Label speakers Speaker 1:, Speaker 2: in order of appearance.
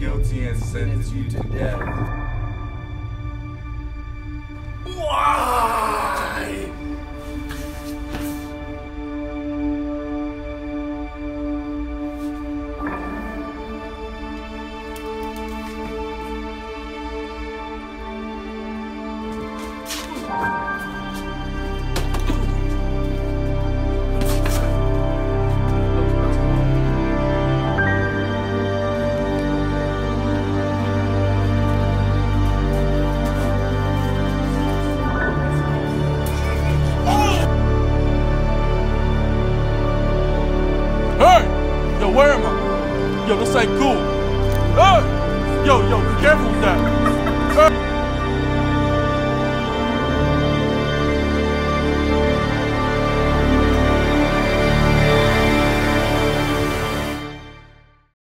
Speaker 1: guilty and sentence you to death.
Speaker 2: Where am I? Yo, this ain't cool. Hey! Yo, yo, be careful with that.